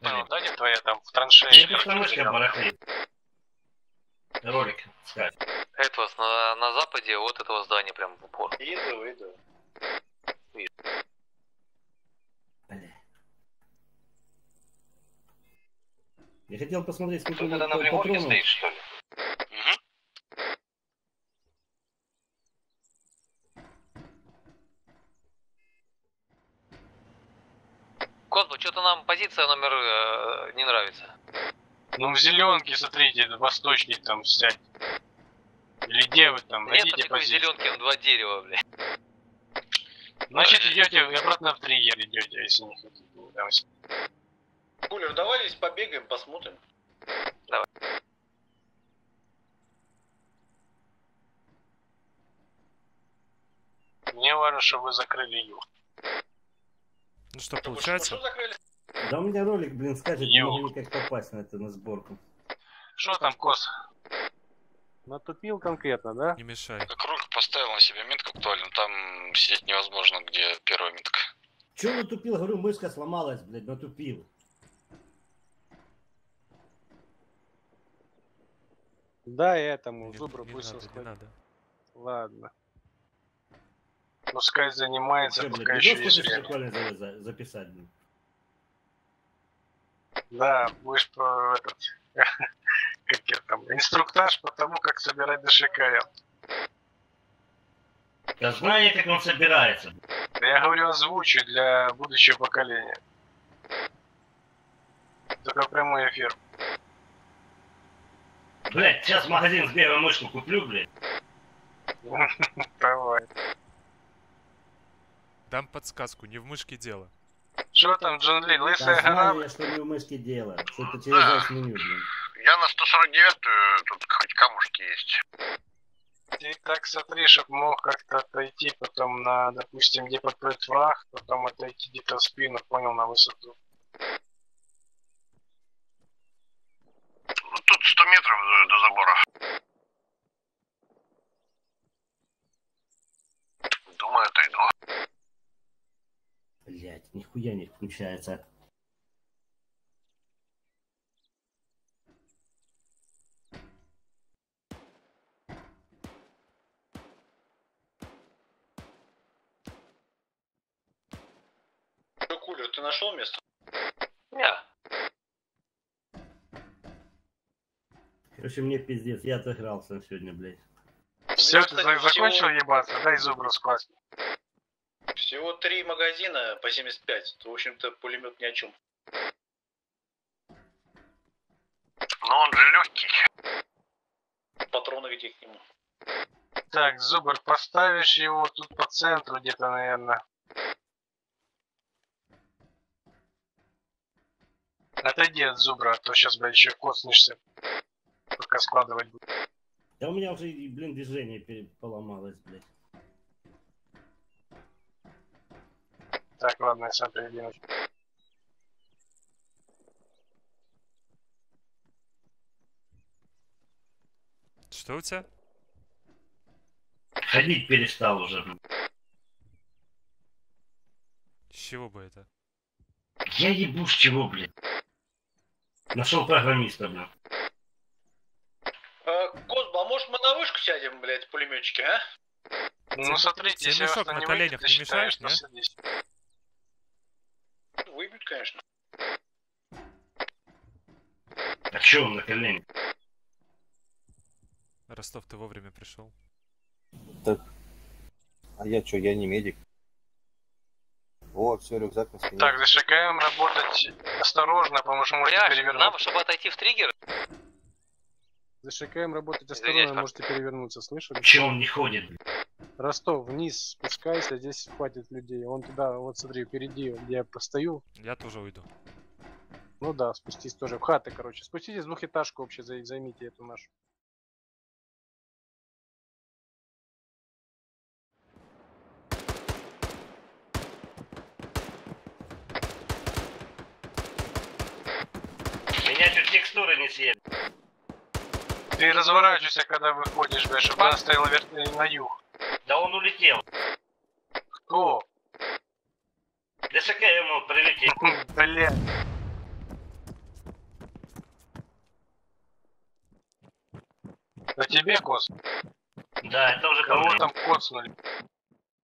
понял, да, не твоя там в траншее? Я просто мышка барахлит. Ролик искать. Это вас на, на западе от этого здания прям в упор. Иду, иду. Бля. Я хотел посмотреть, сколько Ты у меня когда на пригорке патронов. стоишь, что ли? Что-то нам позиция номер э, не нравится. Ну, в зеленке, смотрите, восточный там сядь. Или где вы там, Нет никакой позицию. зеленки, он два дерева, блядь. Значит, идете обратно в триггер идете, если не хотите. Там с- Кулер, давай здесь побегаем, посмотрим. Мне важно, чтобы вы закрыли юг. Ну что, Что получается? закрыли? Да у меня ролик, блин, скажет, не могу никак попасть на это, на сборку. Что там, Кос? Натупил конкретно, да? Не мешай. Круг поставил на себе метку актуальную, там сидеть невозможно, где первая метка. Чё натупил? Говорю, мышка сломалась, блядь, натупил. Да, этому, зубру не пусть не надо. Ладно. Пускай занимается, Чё, пока блядь, еще есть время. записать, блин? Да, будешь по этот, как я там, инструктаж по тому, как собирать ДШК. Я знаю, я, как он собирается. Я говорю, озвучу для будущего поколения. Только прямой эфир. Блядь, сейчас в магазин сбегаю мышку куплю, блядь. Давай. Дам подсказку, не в мышке дело. Что там, Джон Ли, Да лысая гора? знаю я, что не в мышке дело. Что-то через вас меню, блин. Я на 149-ю, тут хоть камушки есть. Ты так смотри, чтоб мог как-то отойти потом на, допустим, где подплыть враг, потом отойти где-то в спину, понял, на высоту. Ну, тут 100 метров до, до забора. Нихуя не включается. Что, Кулер, ты нашел место? Я. Короче, мне пиздец, я отыгрался сегодня, блядь. Все, ты закончил ебаться? Дай зубру скласть. Всего три магазина по 75. В общем-то, пулемет ни о чем. Но он же легкий. Патроны где к нему? Так, зубр, поставишь его тут по центру где-то, наверное. Отойди от зубра, а то сейчас, блядь, еще коснешься. Пока складывать будет. Да у меня уже, и, блин, движение поломалось, блядь. Так, ладно, я сам передвинусь. Что у тебя? Ходить перестал уже. С чего бы это? Я ебу с чего, блин. Нашел программиста, блин. А, Козба, а может мы на вышку сядем, блядь, пулеметчики, а? Ну, смотрите, если мешок на не коленях не что садись. Выбьют, конечно. А чё он на колени? Ростов, ты вовремя пришел. А я что, я не медик. Вот, все, рюкзак на спине. Так, зашикаем работать осторожно, потому что можете Понимаешь, перевернуть. нам, чтобы отойти в триггер, За ШКМ работать Извиняюсь, осторожно, пап. можете перевернуться, слышали? Чё он не ходит? Ростов, вниз спускайся, здесь хватит людей. Он туда, вот смотри, впереди, где я постою. Я тоже уйду. Ну да, спустись тоже в хаты, короче. Спуститесь в двухэтажку вообще, зай- займите эту нашу. Меня чуть текстуры не съели. Ты разворачивайся, когда выходишь, блядь, чтобы она стояла вер- на юг. Да он улетел. Кто? Дышака ему прилетит. Блин. А тебе кос? Да, это уже кого там коцнули.